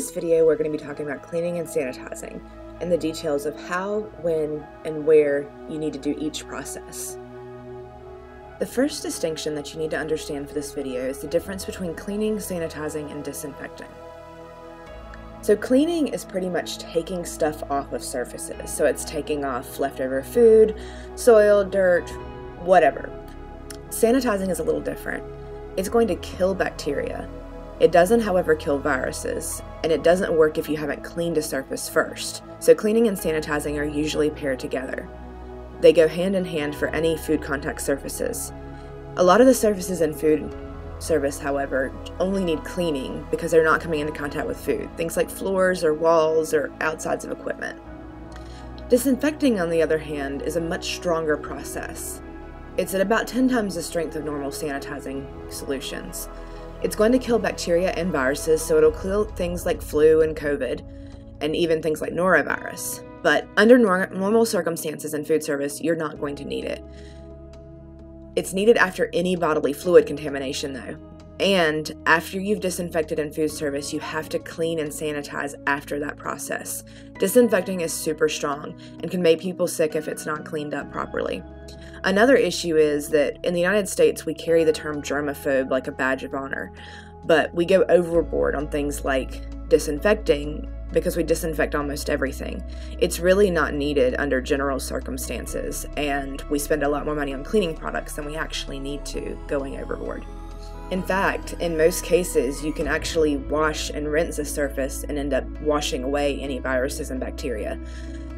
this video, we're going to be talking about cleaning and sanitizing and the details of how, when, and where you need to do each process. The first distinction that you need to understand for this video is the difference between cleaning, sanitizing, and disinfecting. So cleaning is pretty much taking stuff off of surfaces. So it's taking off leftover food, soil, dirt, whatever. Sanitizing is a little different. It's going to kill bacteria. It doesn't, however, kill viruses, and it doesn't work if you haven't cleaned a surface first. So cleaning and sanitizing are usually paired together. They go hand in hand for any food contact surfaces. A lot of the surfaces in food service, however, only need cleaning because they're not coming into contact with food, things like floors or walls or outsides of equipment. Disinfecting, on the other hand, is a much stronger process. It's at about 10 times the strength of normal sanitizing solutions. It's going to kill bacteria and viruses, so it'll kill things like flu and COVID, and even things like norovirus. But under nor normal circumstances in food service, you're not going to need it. It's needed after any bodily fluid contamination, though. And after you've disinfected in food service, you have to clean and sanitize after that process. Disinfecting is super strong and can make people sick if it's not cleaned up properly. Another issue is that in the United States, we carry the term germaphobe like a badge of honor, but we go overboard on things like disinfecting because we disinfect almost everything. It's really not needed under general circumstances, and we spend a lot more money on cleaning products than we actually need to going overboard. In fact, in most cases, you can actually wash and rinse a surface and end up washing away any viruses and bacteria.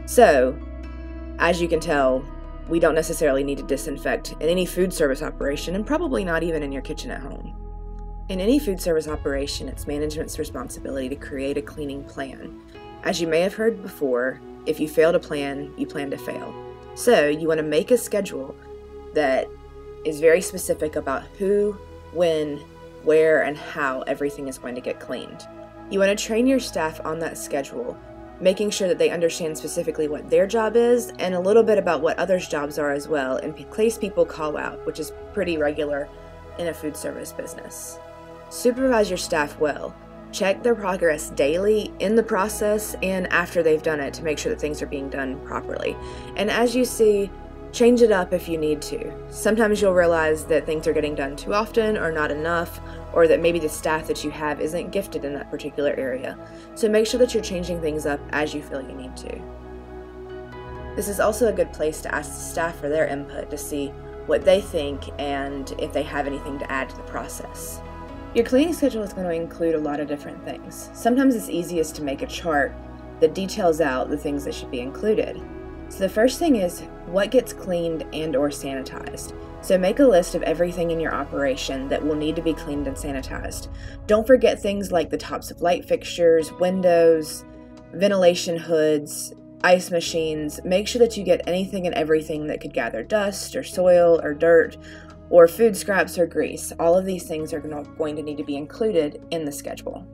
So, as you can tell, we don't necessarily need to disinfect in any food service operation, and probably not even in your kitchen at home. In any food service operation, it's management's responsibility to create a cleaning plan. As you may have heard before, if you fail to plan, you plan to fail. So, you want to make a schedule that is very specific about who, when, where, and how everything is going to get cleaned. You want to train your staff on that schedule making sure that they understand specifically what their job is and a little bit about what others' jobs are as well, and place people call out, which is pretty regular in a food service business. Supervise your staff well. Check their progress daily in the process and after they've done it to make sure that things are being done properly. And as you see, change it up if you need to. Sometimes you'll realize that things are getting done too often or not enough, or that maybe the staff that you have isn't gifted in that particular area. So make sure that you're changing things up as you feel you need to. This is also a good place to ask the staff for their input to see what they think and if they have anything to add to the process. Your cleaning schedule is going to include a lot of different things. Sometimes it's easiest to make a chart that details out the things that should be included. So the first thing is what gets cleaned and or sanitized. So make a list of everything in your operation that will need to be cleaned and sanitized. Don't forget things like the tops of light fixtures, windows, ventilation hoods, ice machines. Make sure that you get anything and everything that could gather dust or soil or dirt or food scraps or grease. All of these things are going to need to be included in the schedule.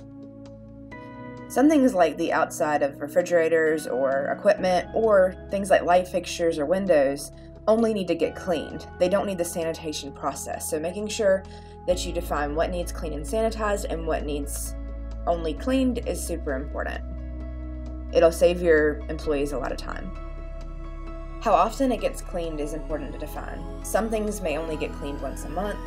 Some things like the outside of refrigerators or equipment or things like light fixtures or windows only need to get cleaned. They don't need the sanitation process. So making sure that you define what needs cleaned and sanitized and what needs only cleaned is super important. It'll save your employees a lot of time. How often it gets cleaned is important to define. Some things may only get cleaned once a month,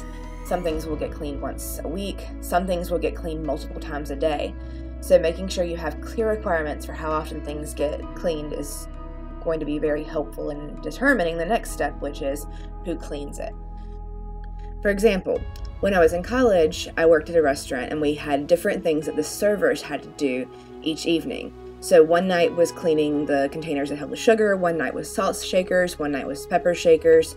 some things will get cleaned once a week, some things will get cleaned multiple times a day. So making sure you have clear requirements for how often things get cleaned is going to be very helpful in determining the next step, which is who cleans it. For example, when I was in college, I worked at a restaurant and we had different things that the servers had to do each evening. So one night was cleaning the containers that held the sugar, one night was salt shakers, one night was pepper shakers.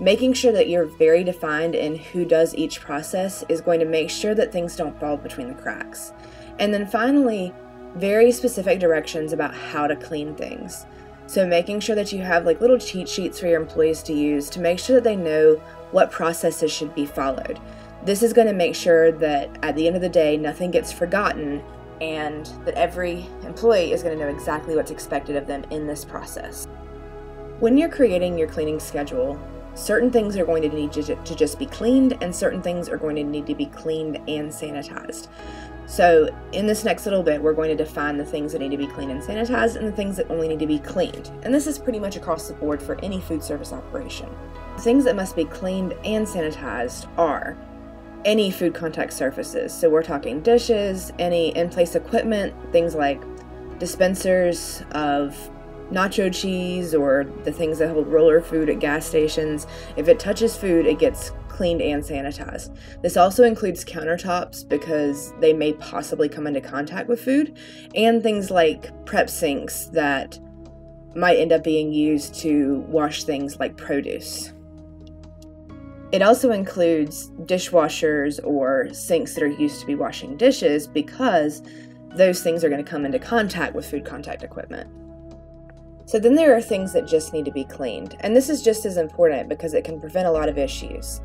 Making sure that you're very defined in who does each process is going to make sure that things don't fall between the cracks. And then finally, very specific directions about how to clean things. So making sure that you have like little cheat sheets for your employees to use to make sure that they know what processes should be followed. This is going to make sure that at the end of the day, nothing gets forgotten and that every employee is going to know exactly what's expected of them in this process. When you're creating your cleaning schedule, certain things are going to need to, just be cleaned and certain things are going to need to be cleaned and sanitized. So, in this next little bit, we're going to define the things that need to be cleaned and sanitized and the things that only need to be cleaned. And this is pretty much across the board for any food service operation. The things that must be cleaned and sanitized are any food contact surfaces. So, we're talking dishes, any in place equipment, things like dispensers of nacho cheese or the things that hold roller food at gas stations. If it touches food, it gets cleaned and sanitized. This also includes countertops because they may possibly come into contact with food, and things like prep sinks that might end up being used to wash things like produce. It also includes dishwashers or sinks that are used to be washing dishes because those things are going to come into contact with food contact equipment. So then there are things that just need to be cleaned, and this is just as important because it can prevent a lot of issues.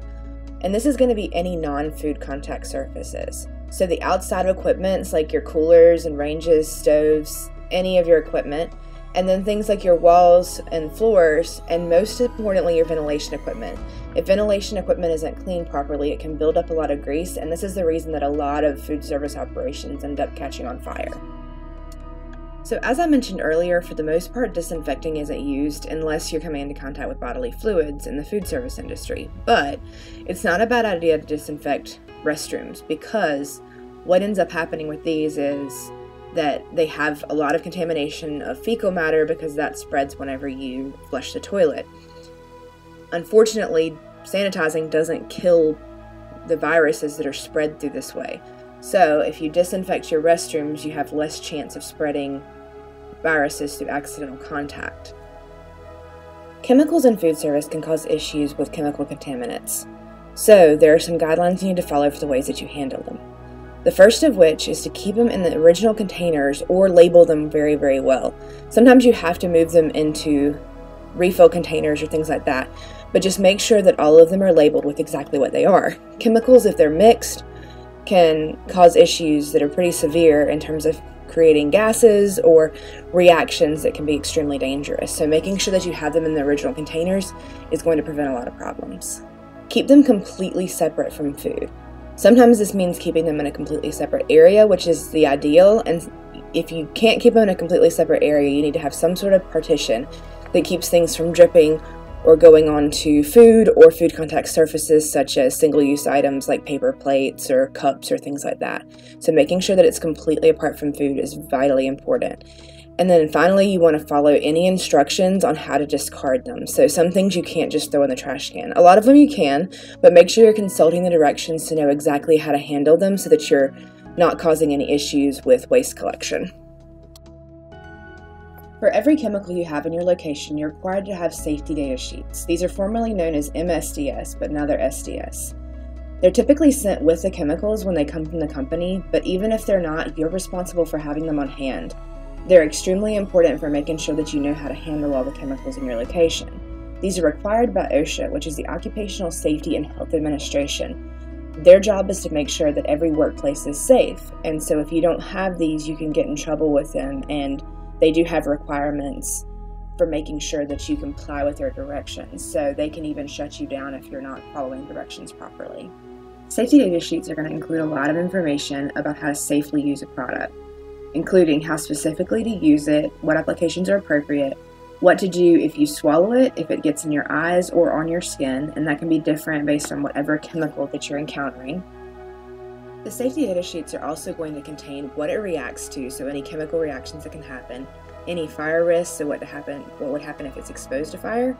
And this is going to be any non food contact surfaces. So the outside of equipment, like your coolers and ranges, stoves, any of your equipment, and then things like your walls and floors, and most importantly, your ventilation equipment. If ventilation equipment isn't cleaned properly, it can build up a lot of grease, and this is the reason that a lot of food service operations end up catching on fire. So, as I mentioned earlier, for the most part, disinfecting isn't used unless you're coming into contact with bodily fluids in the food service industry. But it's not a bad idea to disinfect restrooms because what ends up happening with these is that they have a lot of contamination of fecal matter because that spreads whenever you flush the toilet. Unfortunately, sanitizing doesn't kill the viruses that are spread through this way. So, if you disinfect your restrooms, you have less chance of spreading viruses through accidental contact. Chemicals in food service can cause issues with chemical contaminants. So, there are some guidelines you need to follow for the ways that you handle them. The first of which is to keep them in the original containers or label them very, very well. Sometimes you have to move them into refill containers or things like that, but just make sure that all of them are labeled with exactly what they are. Chemicals, if they're mixed, can cause issues that are pretty severe in terms of creating gases or reactions that can be extremely dangerous. So, making sure that you have them in the original containers is going to prevent a lot of problems. Keep them completely separate from food. Sometimes this means keeping them in a completely separate area, which is the ideal. And if you can't keep them in a completely separate area, you need to have some sort of partition that keeps things from dripping or going on to food or food contact surfaces such as single use items like paper plates or cups or things like that. So, making sure that it's completely apart from food is vitally important. And then finally, you want to follow any instructions on how to discard them. So, some things you can't just throw in the trash can. A lot of them you can, but make sure you're consulting the directions to know exactly how to handle them so that you're not causing any issues with waste collection. For every chemical you have in your location, you're required to have safety data sheets. These are formerly known as MSDS, but now they're SDS. They're typically sent with the chemicals when they come from the company, but even if they're not, you're responsible for having them on hand. They're extremely important for making sure that you know how to handle all the chemicals in your location. These are required by OSHA, which is the Occupational Safety and Health Administration. Their job is to make sure that every workplace is safe, and so if you don't have these, you can get in trouble with them and they do have requirements for making sure that you comply with their directions. So they can even shut you down if you're not following directions properly. Safety data sheets are going to include a lot of information about how to safely use a product, including how specifically to use it, what applications are appropriate, what to do if you swallow it, if it gets in your eyes or on your skin, and that can be different based on whatever chemical that you're encountering the safety data sheets are also going to contain what it reacts to, so any chemical reactions that can happen, any fire risks, so what, to happen, what would happen if it's exposed to fire,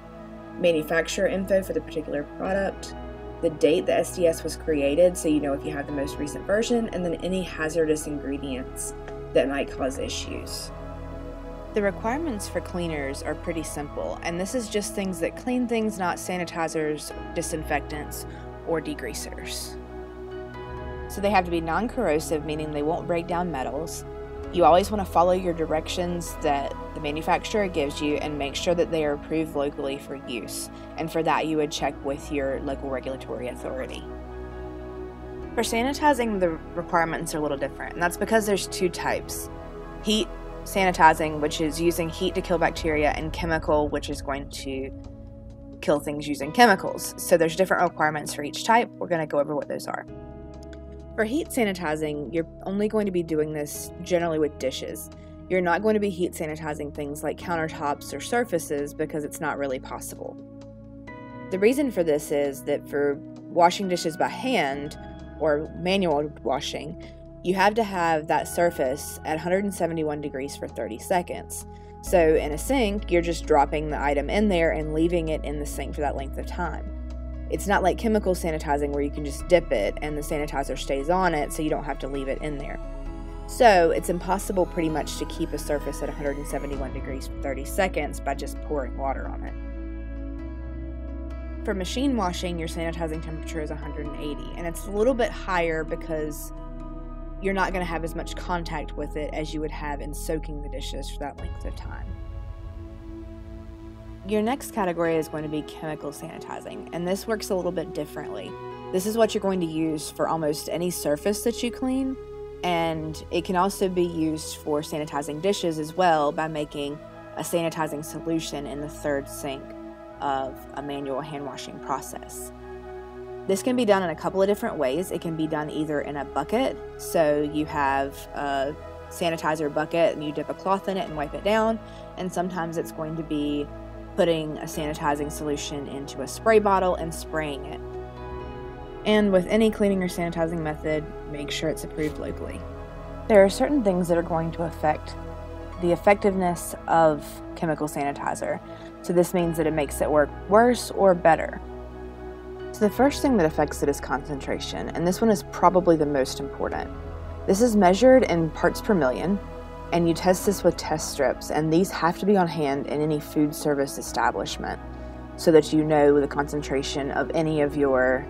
manufacturer info for the particular product, the date the SDS was created, so you know if you have the most recent version, and then any hazardous ingredients that might cause issues. The requirements for cleaners are pretty simple, and this is just things that clean things, not sanitizers, disinfectants, or degreasers. So they have to be non corrosive, meaning they won't break down metals. You always want to follow your directions that the manufacturer gives you and make sure that they are approved locally for use. And for that, you would check with your local regulatory authority. For sanitizing, the requirements are a little different, and that's because there's two types heat sanitizing, which is using heat to kill bacteria, and chemical, which is going to kill things using chemicals. So there's different requirements for each type. We're going to go over what those are. For heat sanitizing, you're only going to be doing this generally with dishes. You're not going to be heat sanitizing things like countertops or surfaces because it's not really possible. The reason for this is that for washing dishes by hand or manual washing, you have to have that surface at 171 degrees for 30 seconds. So in a sink, you're just dropping the item in there and leaving it in the sink for that length of time. It's not like chemical sanitizing where you can just dip it and the sanitizer stays on it so you don't have to leave it in there. So it's impossible pretty much to keep a surface at 171 degrees for 30 seconds by just pouring water on it. For machine washing, your sanitizing temperature is 180, and it's a little bit higher because you're not going to have as much contact with it as you would have in soaking the dishes for that length of time. Your next category is going to be chemical sanitizing, and this works a little bit differently. This is what you're going to use for almost any surface that you clean, and it can also be used for sanitizing dishes as well by making a sanitizing solution in the third sink of a manual hand washing process. This can be done in a couple of different ways. It can be done either in a bucket, so you have a sanitizer bucket and you dip a cloth in it and wipe it down, and sometimes it's going to be putting a sanitizing solution into a spray bottle and spraying it. And with any cleaning or sanitizing method, make sure it's approved locally. There are certain things that are going to affect the effectiveness of chemical sanitizer. So this means that it makes it work worse or better. So the first thing that affects it is concentration, and this one is probably the most important. This is measured in parts per million, and you test this with test strips, and these have to be on hand in any food service establishment so that you know the concentration of any of your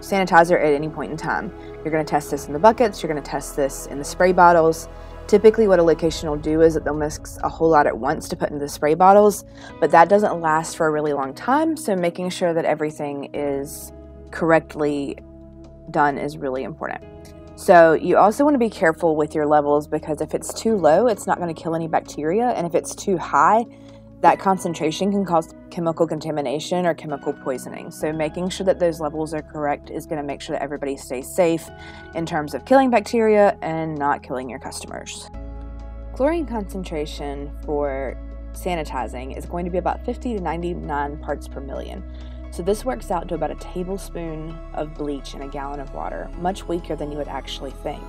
sanitizer at any point in time. You're going to test this in the buckets, you're going to test this in the spray bottles, Typically, what a location will do is that they'll mix a whole lot at once to put into the spray bottles, but that doesn't last for a really long time, so making sure that everything is correctly done is really important. So, you also want to be careful with your levels because if it's too low, it's not going to kill any bacteria, and if it's too high, that concentration can cause chemical contamination or chemical poisoning. So, making sure that those levels are correct is going to make sure that everybody stays safe in terms of killing bacteria and not killing your customers. Chlorine concentration for sanitizing is going to be about 50 to 99 parts per million. So, this works out to about a tablespoon of bleach in a gallon of water, much weaker than you would actually think.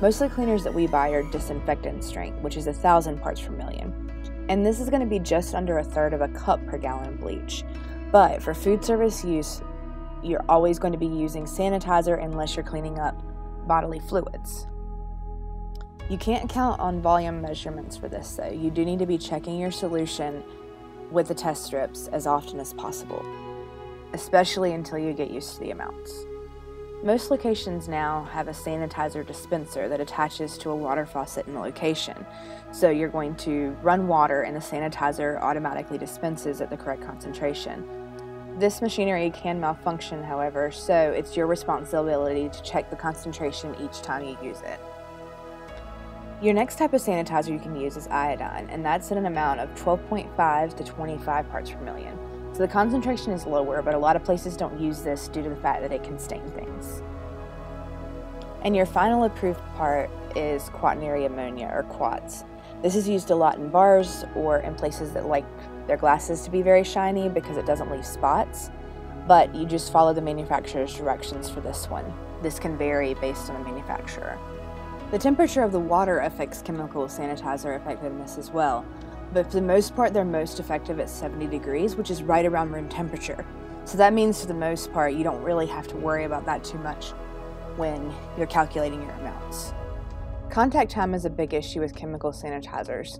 Most of the cleaners that we buy are disinfectant strength, which is a 1,000 parts per million and this is going to be just under a third of a cup per gallon of bleach. But for food service use, you're always going to be using sanitizer unless you're cleaning up bodily fluids. You can't count on volume measurements for this though. You do need to be checking your solution with the test strips as often as possible, especially until you get used to the amounts. Most locations now have a sanitizer dispenser that attaches to a water faucet in the location. So you're going to run water and the sanitizer automatically dispenses at the correct concentration. This machinery can malfunction, however, so it's your responsibility to check the concentration each time you use it. Your next type of sanitizer you can use is iodine, and that's in an amount of 12.5 to 25 parts per million. So the concentration is lower, but a lot of places don't use this due to the fact that it can stain things. And your final approved part is quaternary ammonia, or quats. This is used a lot in bars or in places that like their glasses to be very shiny because it doesn't leave spots, but you just follow the manufacturer's directions for this one. This can vary based on the manufacturer. The temperature of the water affects chemical sanitizer effectiveness as well, but for the most part, they're most effective at 70 degrees, which is right around room temperature. So that means for the most part, you don't really have to worry about that too much when you're calculating your amounts. Contact time is a big issue with chemical sanitizers.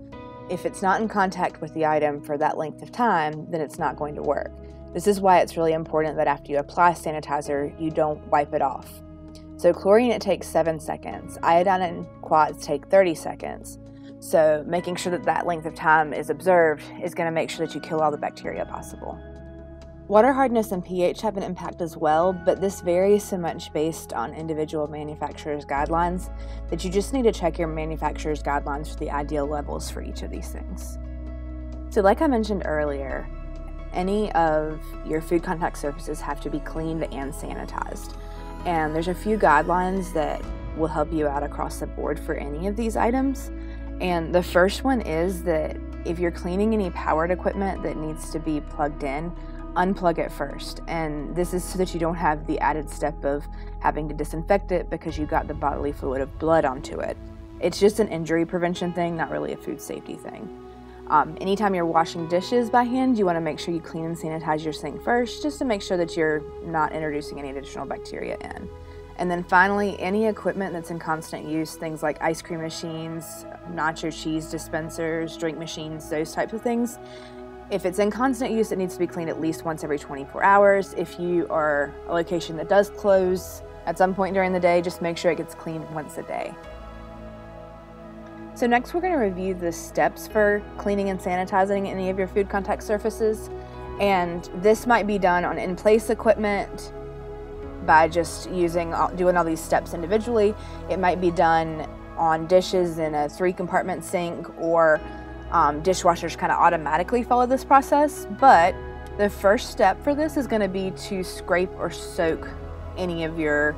If it's not in contact with the item for that length of time, then it's not going to work. This is why it's really important that after you apply sanitizer, you don't wipe it off. So, chlorine, it takes 7 seconds. Iodine and quats take 30 seconds. So, making sure that that length of time is observed is going to make sure that you kill all the bacteria possible. Water hardness and pH have an impact as well, but this varies so much based on individual manufacturers' guidelines that you just need to check your manufacturer's guidelines for the ideal levels for each of these things. So, like I mentioned earlier, any of your food contact surfaces have to be cleaned and sanitized. and there's a few guidelines that will help you out across the board for any of these items. And the first one is that if you're cleaning any powered equipment that needs to be plugged in, unplug it first. And this is so that you don't have the added step of having to disinfect it because you got the bodily fluid of blood onto it. It's just an injury prevention thing, not really a food safety thing. Um, anytime you're washing dishes by hand, you want to make sure you clean and sanitize your sink first, just to make sure that you're not introducing any additional bacteria in. And then finally, any equipment that's in constant use, things like ice cream machines, nacho cheese dispensers, drink machines, those types of things, if it's in constant use, it needs to be cleaned at least once every 24 hours. If you are a location that does close at some point during the day, just make sure it gets cleaned once a day. So next we're going to review the steps for cleaning and sanitizing any of your food contact surfaces. And this might be done on in-place equipment by just using doing all these steps individually. It might be done on dishes in a three compartment sink or um, dishwashers kind of automatically follow this process. But the first step for this is going to be to scrape or soak any of your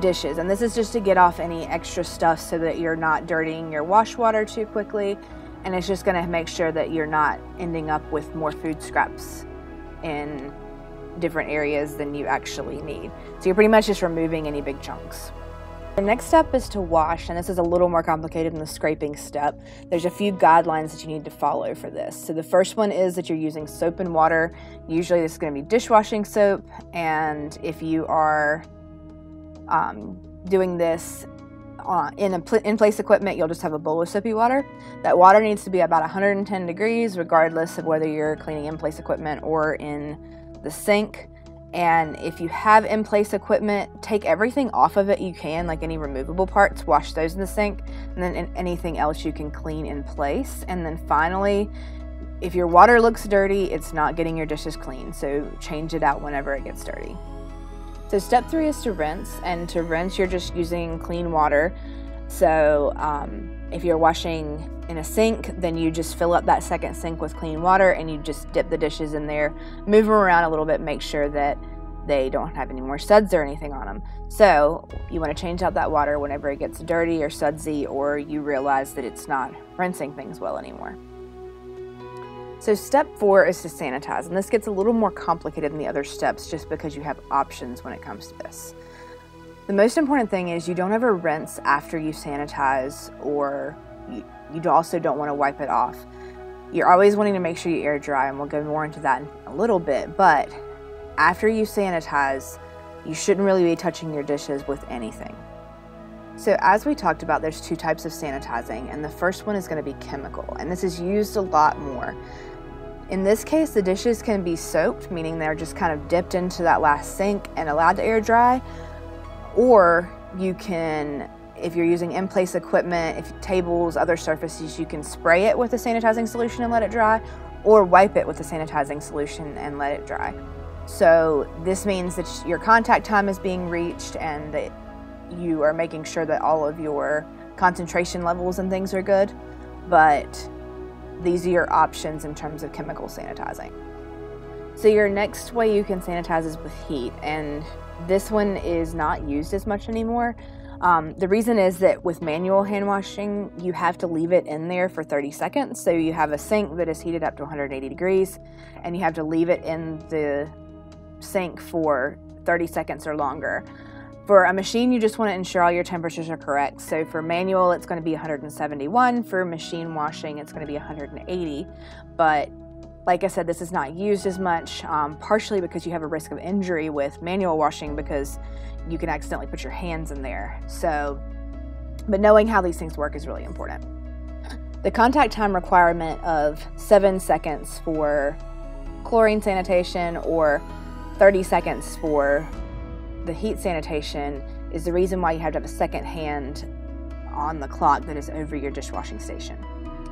dishes. And this is just to get off any extra stuff so that you're not dirtying your wash water too quickly. And it's just gonna make sure that you're not ending up with more food scraps in different areas than you actually need. So you're pretty much just removing any big chunks. The next step is to wash, and this is a little more complicated than the scraping step. There's a few guidelines that you need to follow for this. So the first one is that you're using soap and water. Usually this is gonna be dishwashing soap, and if you are um, doing this uh, in a pl- in place equipment, you'll just have a bowl of soapy water. That water needs to be about 110 degrees, regardless of whether you're cleaning in place equipment or in the sink. And if you have in place equipment, take everything off of it you can, like any removable parts, wash those in the sink, and then anything else you can clean in place. And then finally, if your water looks dirty, it's not getting your dishes clean, so change it out whenever it gets dirty. So step three is to rinse, and to rinse, you're just using clean water. So um, if you're washing in a sink, then you just fill up that second sink with clean water and you just dip the dishes in there, move them around a little bit, make sure that they don't have any more suds or anything on them. So you want to change out that water whenever it gets dirty or sudsy or you realize that it's not rinsing things well anymore. So step four is to sanitize, and this gets a little more complicated than the other steps just because you have options when it comes to this. The most important thing is you don't ever rinse after you sanitize or you, you also don't want to wipe it off. You're always wanting to make sure you air dry, and we'll go more into that in a little bit, but after you sanitize, you shouldn't really be touching your dishes with anything. So, as we talked about, there's two types of sanitizing, and the first one is going to be chemical, and this is used a lot more. In this case, the dishes can be soaked, meaning they're just kind of dipped into that last sink and allowed to air dry. Or you can, if you're using in place equipment, if tables, other surfaces, you can spray it with a sanitizing solution and let it dry, or wipe it with a sanitizing solution and let it dry. So, this means that your contact time is being reached and that you are making sure that all of your concentration levels and things are good. But these are your options in terms of chemical sanitizing. So your next way you can sanitize is with heat, and this one is not used as much anymore. Um, the reason is that with manual hand washing, you have to leave it in there for 30 seconds. So you have a sink that is heated up to 180 degrees, and you have to leave it in the sink for 30 seconds or longer. For a machine, you just want to ensure all your temperatures are correct. So for manual, it's going to be 171. For machine washing, it's going to be 180. But like I said, this is not used as much, um, partially because you have a risk of injury with manual washing because you can accidentally put your hands in there. So, but knowing how these things work is really important. The contact time requirement of seven seconds for chlorine sanitation or 30 seconds for the heat sanitation is the reason why you have to have a second hand on the clock that is over your dishwashing station.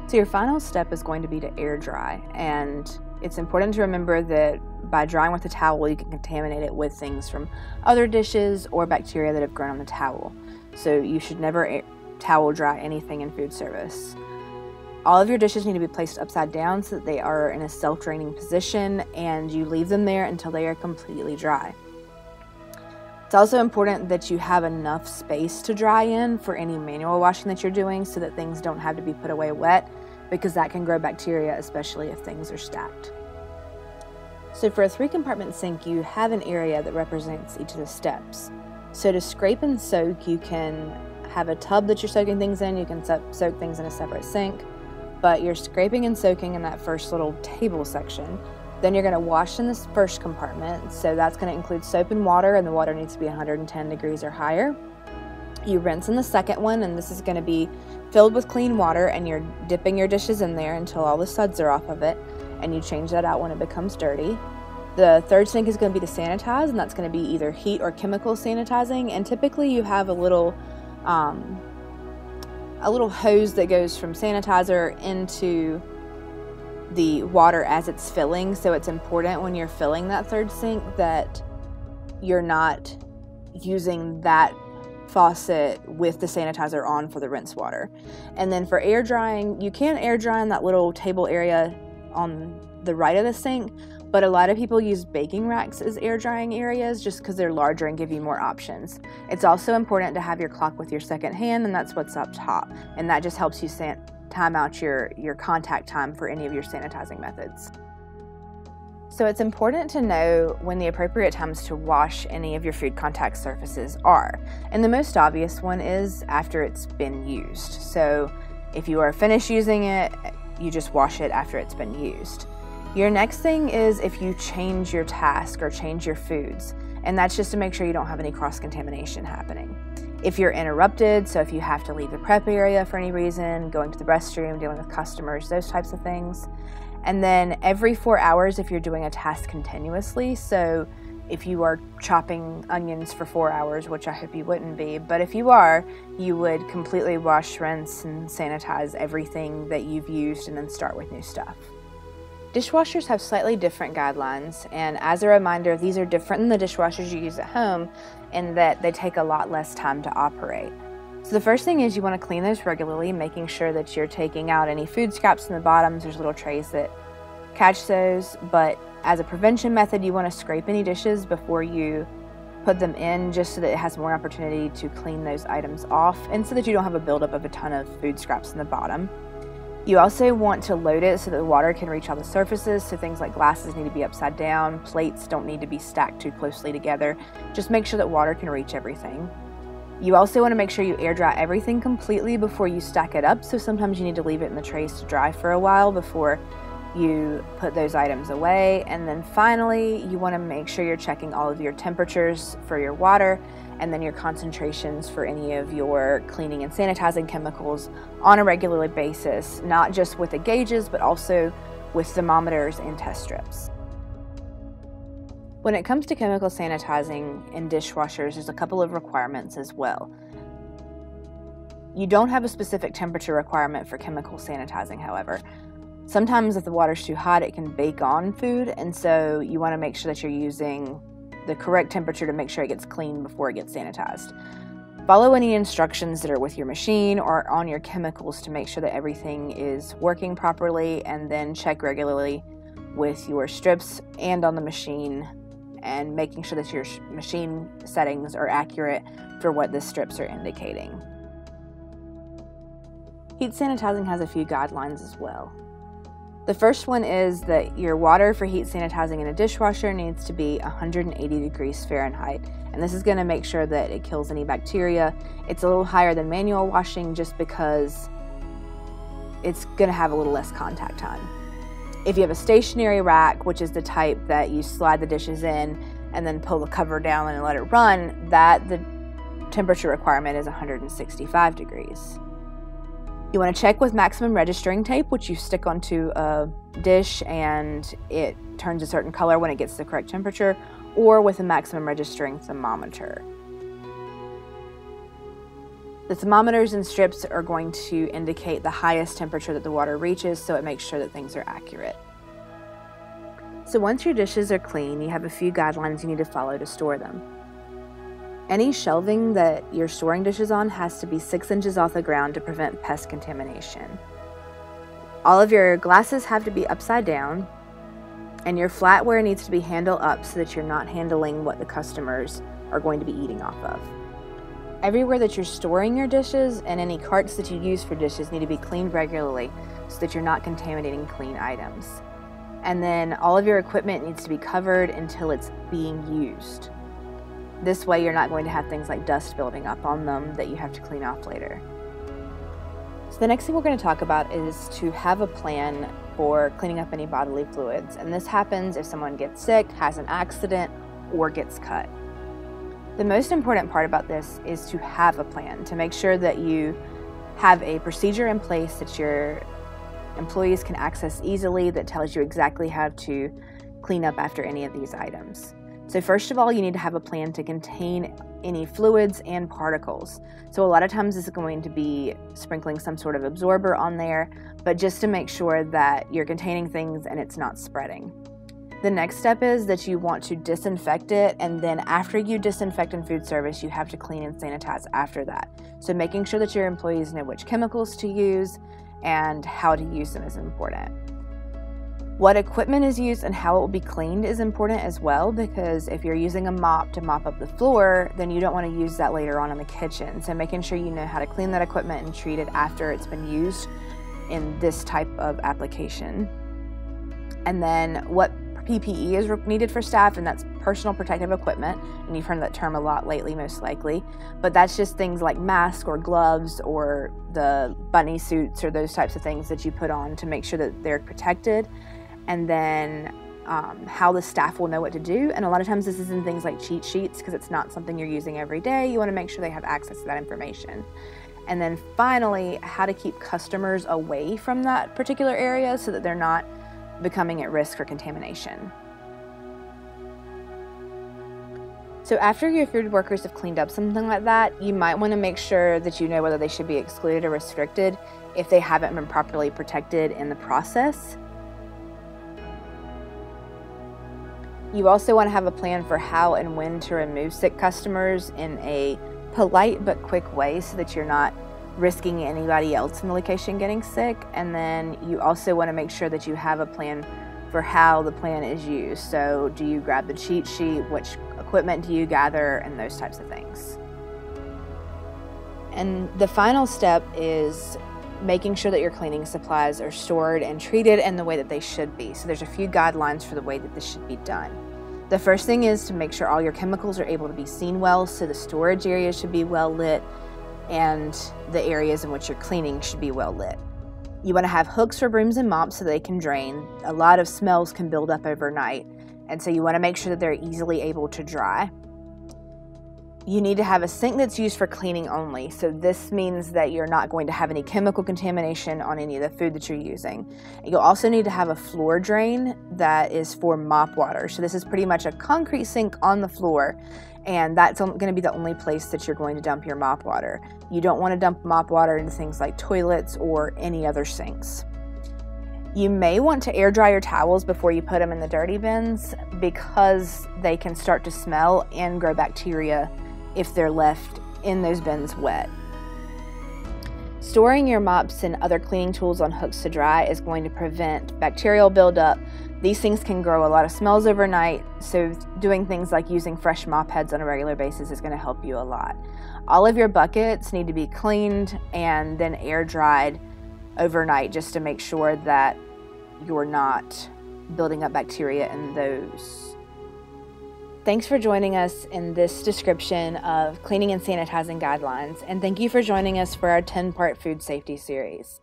So your final step is going to be to air dry and it's important to remember that by drying with a towel you can contaminate it with things from other dishes or bacteria that have grown on the towel. So you should never air, towel dry anything in food service. All of your dishes need to be placed upside down so that they are in a self-draining position and you leave them there until they are completely dry. It's also important that you have enough space to dry in for any manual washing that you're doing so that things don't have to be put away wet because that can grow bacteria, especially if things are stacked. So for a three compartment sink, you have an area that represents each of the steps. So to scrape and soak, you can have a tub that you're soaking things in, you can soak things in a separate sink, but you're scraping and soaking in that first little table section. Then you're going to wash in this first compartment. So that's going to include soap and water, and the water needs to be 110 degrees or higher. You rinse in the second one, and this is going to be filled with clean water, and you're dipping your dishes in there until all the suds are off of it, and you change that out when it becomes dirty. The third sink is going to be to sanitize, and that's going to be either heat or chemical sanitizing. And typically, you have a little um, a little hose that goes from sanitizer into the water as it's filling. So it's important when you're filling that third sink that you're not using that faucet with the sanitizer on for the rinse water. And then for air drying, you can air dry in that little table area on the right of the sink, but a lot of people use baking racks as air drying areas just because they're larger and give you more options. It's also important to have your clock with your second hand, and that's what's up top, and that just helps you san- time out your, your contact time for any of your sanitizing methods. So it's important to know when the appropriate times to wash any of your food contact surfaces are. And the most obvious one is after it's been used. So if you are finished using it, you just wash it after it's been used. Your next thing is if you change your task or change your foods, and that's just to make sure you don't have any cross contamination happening. If you're interrupted, so if you have to leave the prep area for any reason, going to the restroom, dealing with customers, those types of things. And then every four hours, if you're doing a task continuously, so if you are chopping onions for four hours, which I hope you wouldn't be, but if you are, you would completely wash, rinse, and sanitize everything that you've used and then start with new stuff. Dishwashers have slightly different guidelines, and as a reminder, these are different than the dishwashers you use at home in that they take a lot less time to operate. So, the first thing is you want to clean those regularly, making sure that you're taking out any food scraps in the bottoms. There's little trays that catch those, but as a prevention method, you want to scrape any dishes before you put them in just so that it has more opportunity to clean those items off and so that you don't have a buildup of a ton of food scraps in the bottom. You also want to load it so that the water can reach all the surfaces. So things like glasses need to be upside down, plates don't need to be stacked too closely together. Just make sure that water can reach everything. You also want to make sure you air dry everything completely before you stack it up. So sometimes you need to leave it in the trays to dry for a while before you put those items away. And then finally, you want to make sure you're checking all of your temperatures for your water and then your concentrations for any of your cleaning and sanitizing chemicals on a regular basis, not just with the gauges, but also with thermometers and test strips. When it comes to chemical sanitizing in dishwashers, there's a couple of requirements as well. You don't have a specific temperature requirement for chemical sanitizing, however. Sometimes, if the water's too hot, it can bake on food, and so you want to make sure that you're using the correct temperature to make sure it gets clean before it gets sanitized. Follow any instructions that are with your machine or on your chemicals to make sure that everything is working properly, and then check regularly with your strips and on the machine and making sure that your machine settings are accurate for what the strips are indicating. Heat sanitizing has a few guidelines as well. The first one is that your water for heat sanitizing in a dishwasher needs to be 180 degrees Fahrenheit, and this is going to make sure that it kills any bacteria. It's a little higher than manual washing just because it's going to have a little less contact time. If you have a stationary rack, which is the type that you slide the dishes in and then pull the cover down and let it run, that the temperature requirement is 165 degrees. You want to check with maximum registering tape, which you stick onto a dish and it turns a certain color when it gets the correct temperature, or with a maximum registering thermometer. The thermometers and strips are going to indicate the highest temperature that the water reaches, so it makes sure that things are accurate. So once your dishes are clean, you have a few guidelines you need to follow to store them. Any shelving that you're storing dishes on has to be six inches off the ground to prevent pest contamination. All of your glasses have to be upside down, and your flatware needs to be handle up so that you're not handling what the customers are going to be eating off of. Everywhere that you're storing your dishes and any carts that you use for dishes need to be cleaned regularly so that you're not contaminating clean items. And then all of your equipment needs to be covered until it's being used. This way, you're not going to have things like dust building up on them that you have to clean off later. So, the next thing we're going to talk about is to have a plan for cleaning up any bodily fluids. And this happens if someone gets sick, has an accident, or gets cut. The most important part about this is to have a plan, to make sure that you have a procedure in place that your employees can access easily that tells you exactly how to clean up after any of these items. So, first of all, you need to have a plan to contain any fluids and particles. So, a lot of times this is going to be sprinkling some sort of absorber on there, but just to make sure that you're containing things and it's not spreading. The next step is that you want to disinfect it, and then after you disinfect in food service, you have to clean and sanitize after that. So, making sure that your employees know which chemicals to use and how to use them is important. What equipment is used and how it will be cleaned is important as well because if you're using a mop to mop up the floor, then you don't want to use that later on in the kitchen. So, making sure you know how to clean that equipment and treat it after it's been used in this type of application. And then, what PPE is needed for staff, and that's personal protective equipment. And you've heard that term a lot lately, most likely. But that's just things like masks or gloves or the bunny suits or those types of things that you put on to make sure that they're protected. And then um, how the staff will know what to do. And a lot of times, this is in things like cheat sheets because it's not something you're using every day. You want to make sure they have access to that information. And then finally, how to keep customers away from that particular area so that they're not becoming at risk for contamination. So, after your food workers have cleaned up something like that, you might want to make sure that you know whether they should be excluded or restricted if they haven't been properly protected in the process. You also want to have a plan for how and when to remove sick customers in a polite but quick way so that you're not risking anybody else in the location getting sick. And then you also want to make sure that you have a plan for how the plan is used. So, do you grab the cheat sheet? Which equipment do you gather? And those types of things. And the final step is making sure that your cleaning supplies are stored and treated in the way that they should be. So, there's a few guidelines for the way that this should be done. The first thing is to make sure all your chemicals are able to be seen well, so the storage area should be well lit and the areas in which you're cleaning should be well lit. You want to have hooks for brooms and mops so they can drain. A lot of smells can build up overnight, and so you want to make sure that they're easily able to dry. You need to have a sink that's used for cleaning only. So, this means that you're not going to have any chemical contamination on any of the food that you're using. You'll also need to have a floor drain that is for mop water. So, this is pretty much a concrete sink on the floor and that's going to be the only place that you're going to dump your mop water. You don't want to dump mop water into things like toilets or any other sinks. You may want to air dry your towels before you put them in the dirty bins because they can start to smell and grow bacteria if they're left in those bins wet. Storing your mops and other cleaning tools on hooks to dry is going to prevent bacterial buildup, these things can grow a lot of smells overnight, so doing things like using fresh mop heads on a regular basis is going to help you a lot. All of your buckets need to be cleaned and then air dried overnight just to make sure that you're not building up bacteria in those. Thanks for joining us in this description of cleaning and sanitizing guidelines, and thank you for joining us for our 10 part food safety series.